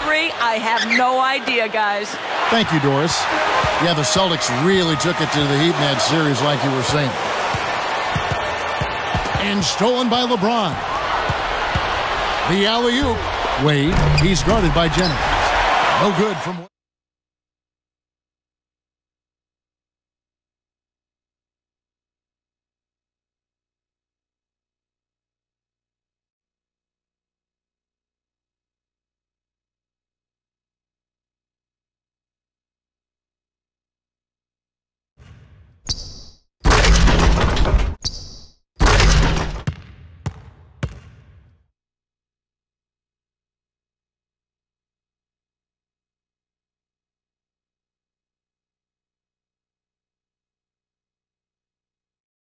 Three, I have no idea, guys. Thank you, Doris. Yeah, the Celtics really took it to the Heat in that series, like you were saying. And stolen by LeBron. The alley-oop. Wade, he's guarded by Jennings. No good from...